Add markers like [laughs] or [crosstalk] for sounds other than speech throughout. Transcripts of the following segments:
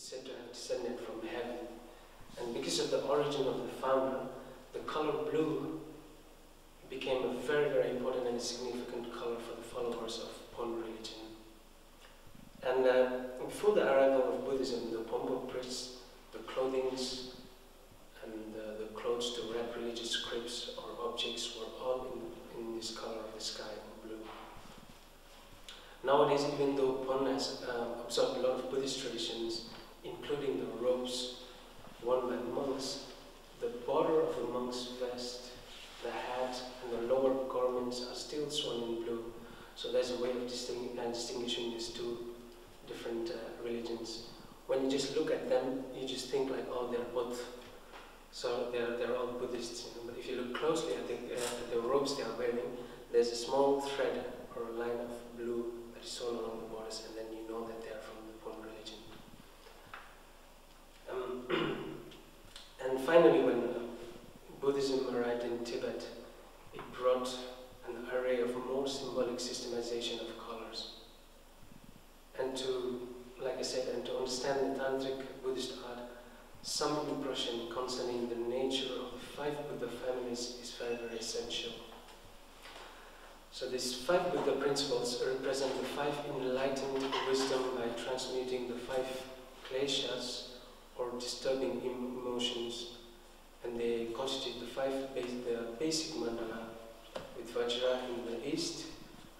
is said to have descended from heaven. And because of the origin of the founder, the color blue became a very, very important and significant color for the followers of Pon religion. And uh, before the arrival of Buddhism, the Ponpo priests, the clothings and uh, the clothes to wrap religious scripts or objects were all in, in this color of the sky, blue. Nowadays, even though Pon has uh, absorbed a lot of Buddhist traditions, including the robes worn by monks, the border of the monk's vest, the hat, and the lower garments are still sewn in blue. So there's a way of distingu uh, distinguishing these two different uh, religions. When you just look at them, you just think like, oh, they're both, so they're, they're all Buddhists. But if you look closely at the, uh, the robes they are wearing, there's a small thread or a line of blue that is sewn along the borders, and then you know that they're from the Pon religion. Um, and finally, when Buddhism arrived in Tibet, it brought an array of more symbolic systemization of colors. And to, like I said, and to understand the Tantric Buddhist art, some impression concerning the nature of the five Buddha families is very, very essential. So these five Buddha principles represent the five enlightened wisdom by transmuting the five kleshas or disturbing emotions and they constitute the five base, the basic mandala with Vajra in the east,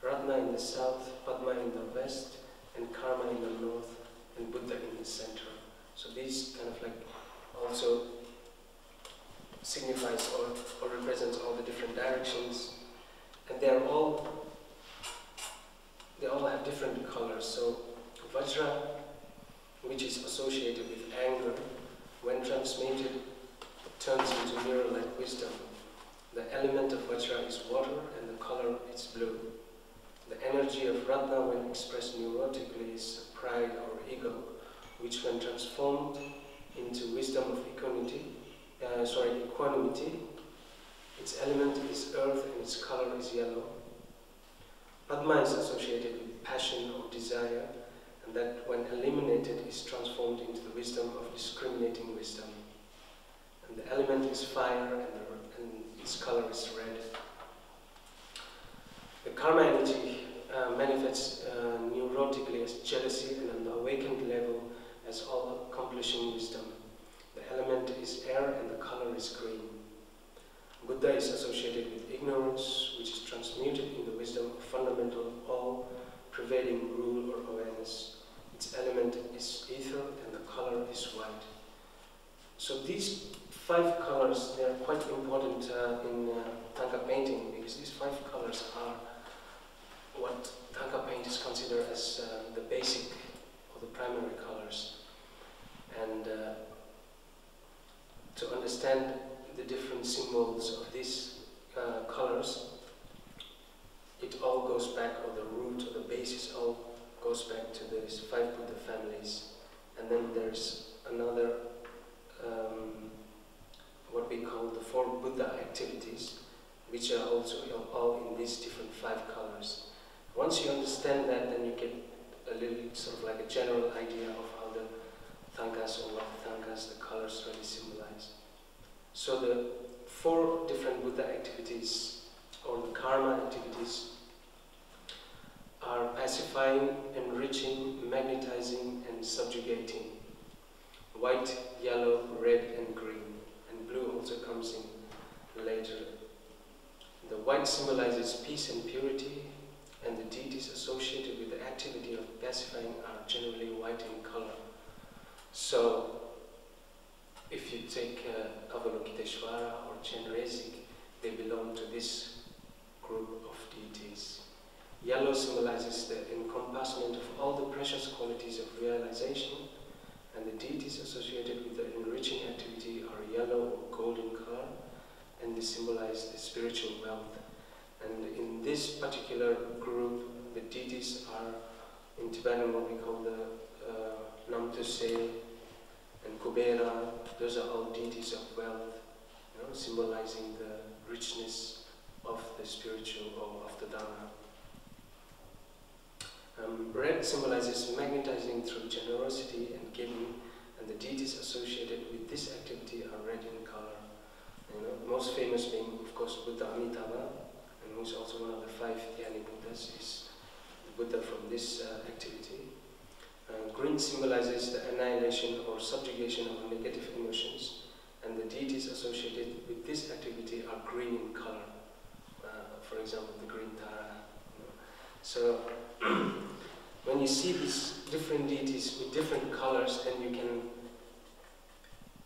Ratna in the south, Padma in the west, and Karma in the north, and Buddha in the center. So these kind of like also signifies or, or represents all the different directions, and they are all they all have different colors. So Vajra, which is associated with anger, when transmuted turns into mirror-like wisdom. The element of Vajra is water and the color is blue. The energy of Ratna when expressed neurotically is pride or ego, which when transformed into wisdom of equanimity, uh, sorry, equanimity, its element is earth and its color is yellow. Padma is associated with passion or desire, and that when eliminated is transformed into the wisdom of discriminating wisdom. Is fire and, the, color is red. The karma energy uh, manifests uh, neurotically as jealousy and on the awakened level as all accomplishing wisdom. The element is air and the color is green. Buddha is associated with ignorance, which is transmuted in the wisdom of fundamental, all pervading rule or awareness. Its element is ether and the color is white. So these five colors, they are quite important uh, in uh, Thangka painting because these five colors are what Thangka painters consider as uh, the basic or the primary colors. And uh, to understand the different symbols of these uh, colors, it all goes back, or the root or the basis all goes back to these five Buddha families. And then there's another um, what we call the four Buddha activities, which are also all in these different five colors. Once you understand that, then you get a little sort of like a general idea of how the thangkas or what the thangkas, the colors really symbolize. So the four different Buddha activities or the karma activities are pacifying, enriching, magnetizing, and subjugating. White, yellow, red, and green. And blue also comes in later. The white symbolizes peace and purity, and the deities associated with the activity of pacifying are generally white in color. So, if you take uh, Avalokiteshvara or Chenrezig, they belong to this group of deities. Yellow symbolizes the encompassment of all the precious qualities of realization, and the deities associated with the enriching activity are yellow or golden color, and they symbolize the spiritual wealth. And in this particular group, the deities are in Tibetan what we call the uh, Namtuse and Kubera. Those are all deities of wealth, you know, symbolizing the richness of the spiritual or of the Dharma. Um, red symbolizes magnetizing through generosity and giving, and the deities associated with this activity are red in color. You know, most famous being, of course, Buddha Amitabha, and who's also one of the five Dhyani Buddhas, is the Buddha from this uh, activity. Uh, green symbolizes the annihilation or subjugation of negative emotions, and the deities associated with this activity are green in color. Uh, for example, the green Tara. You know. So, when you see these different deities with different colors, then you can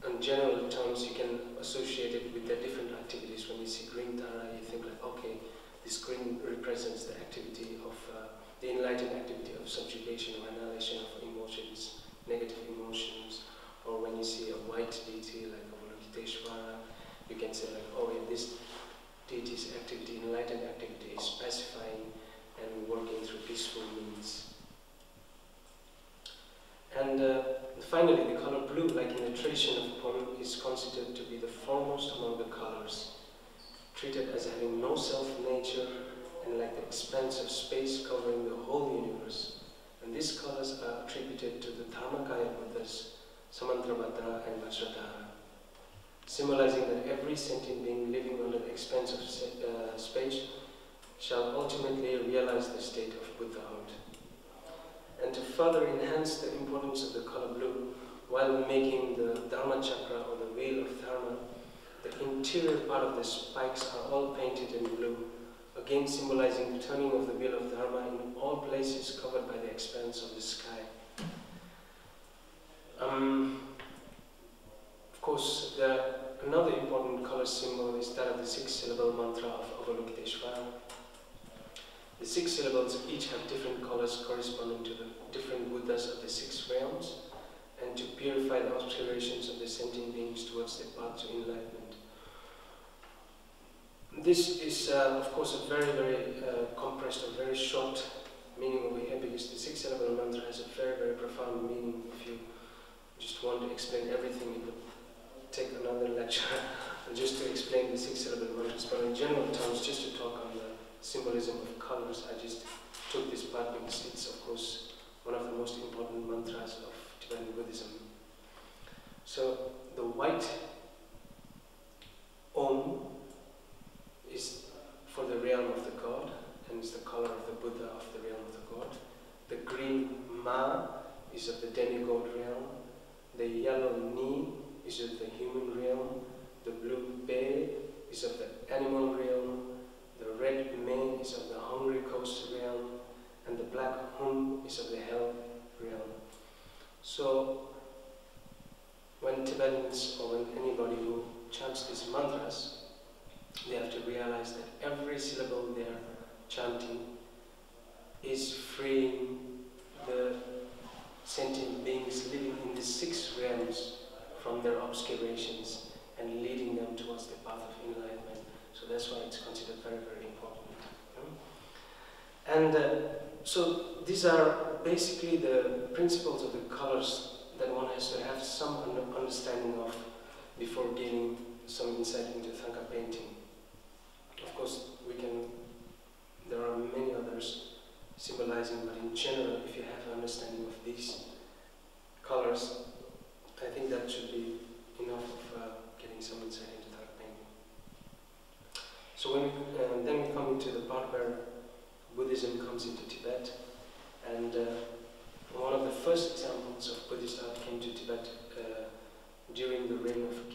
in general terms, you can associate it with their different activities. When you see green Tara, you think like, okay, this green represents the activity of uh, the enlightened activity of subjugation or annihilation of emotions, negative emotions. Or when you see a white deity like Avalokiteshvara, you can say like, oh yeah, this deity's activity, enlightened activity is pacifying and working through peaceful means. And uh, finally, the color blue, like in the tradition of Pon, is considered to be the foremost among the colors, treated as having no self-nature and like the expanse of space covering the whole universe. And these colors are attributed to the Dharmakaya Buddhas, Samantabhadra and Vajradhara, symbolizing that every sentient being living under the expanse of uh, space shall ultimately realize the state of Buddhahood and to further enhance the importance of the color blue while making the Dharma chakra or the wheel of Dharma, the interior part of the spikes are all painted in blue, again symbolizing the turning of the wheel of Dharma in all places covered by the expanse of the sky. Um, of course, the, another important color symbol is that of the six-syllable mantra of Avalokiteshvara. The six syllables each have different colors corresponding to the different Buddhas of the six realms and to purify the obscurations of the sentient beings towards the path to enlightenment. This is, uh, of course, a very, very uh, compressed, a very short meaning over here because the six syllable mantra has a very, very profound meaning. If you just want to explain everything, you could take another lecture [laughs] just to explain the six syllable mantras. But in general terms, just to talk on symbolism of colors. I just took this part because it's, of course, one of the most important mantras of Tibetan Buddhism. So the white Om is for the realm of the God and is the color of the Buddha of the realm of the God. The green Ma is of the demigod realm. The yellow Ni is of the human realm. The blue Be is of the animal realm. Red mane is of the hungry ghost realm, and the black hum is of the hell realm. So, when Tibetans or when anybody who chants these mantras, they have to realize that every syllable they're chanting is freeing the sentient beings living in the six realms from their obscurations and leading them towards the path of enlightenment. So that's why it's considered very, very important. And uh, so these are basically the principles of the colors that one has to have some understanding of before gaining some insight into Thangka painting. Of course, we can, there are many others symbolizing, but in general, if you have an understanding of these colors, I think that should be enough of uh, getting some insight into so when uh, then we come into the part where Buddhism comes into Tibet, and uh, one of the first examples of Buddhist art came to Tibet uh, during the reign of